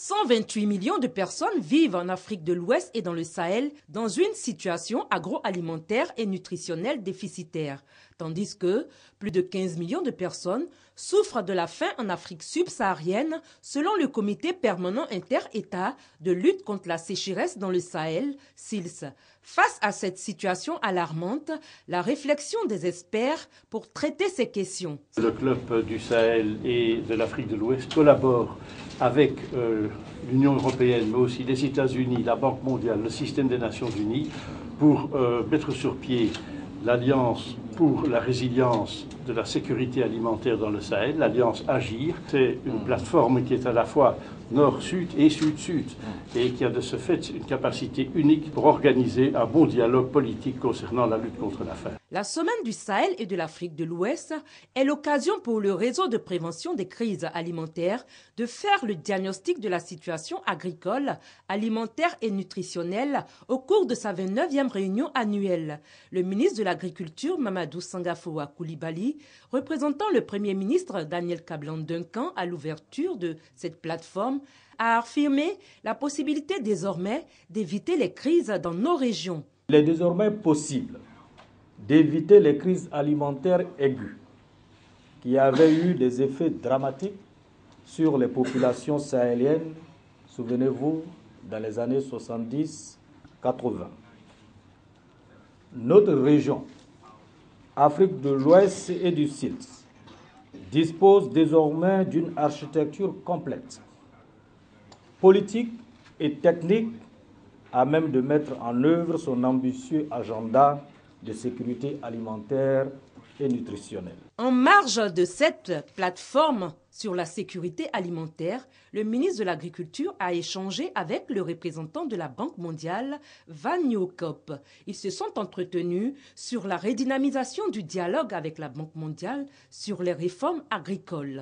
128 millions de personnes vivent en Afrique de l'Ouest et dans le Sahel dans une situation agroalimentaire et nutritionnelle déficitaire, tandis que plus de 15 millions de personnes souffrent de la faim en Afrique subsaharienne selon le comité permanent inter-État de lutte contre la sécheresse dans le Sahel, SILS. Face à cette situation alarmante, la réflexion des experts pour traiter ces questions. Le club du Sahel et de l'Afrique de l'Ouest collaborent avec euh, l'Union européenne, mais aussi les États-Unis, la Banque mondiale, le système des Nations unies, pour euh, mettre sur pied l'Alliance pour la résilience de la sécurité alimentaire dans le Sahel, l'Alliance Agir. C'est une plateforme qui est à la fois nord-sud et sud-sud, et qui a de ce fait une capacité unique pour organiser un bon dialogue politique concernant la lutte contre la faim. La semaine du Sahel et de l'Afrique de l'Ouest est l'occasion pour le réseau de prévention des crises alimentaires de faire le diagnostic de la situation agricole, alimentaire et nutritionnelle au cours de sa 29e réunion annuelle. Le ministre de l'Agriculture, Mamadou Sangafoua Koulibaly, représentant le Premier ministre Daniel Kablan Duncan à l'ouverture de cette plateforme, a affirmé la possibilité désormais d'éviter les crises dans nos régions. Il est désormais possible d'éviter les crises alimentaires aiguës qui avaient eu des effets dramatiques sur les populations sahéliennes, souvenez-vous, dans les années 70-80. Notre région, Afrique de l'Ouest et du Sud, dispose désormais d'une architecture complète. Politique et technique à même de mettre en œuvre son ambitieux agenda de sécurité alimentaire En marge de cette plateforme sur la sécurité alimentaire, le ministre de l'Agriculture a échangé avec le représentant de la Banque mondiale, Van Nieuwkoop. Ils se sont entretenus sur la redynamisation du dialogue avec la Banque mondiale sur les réformes agricoles.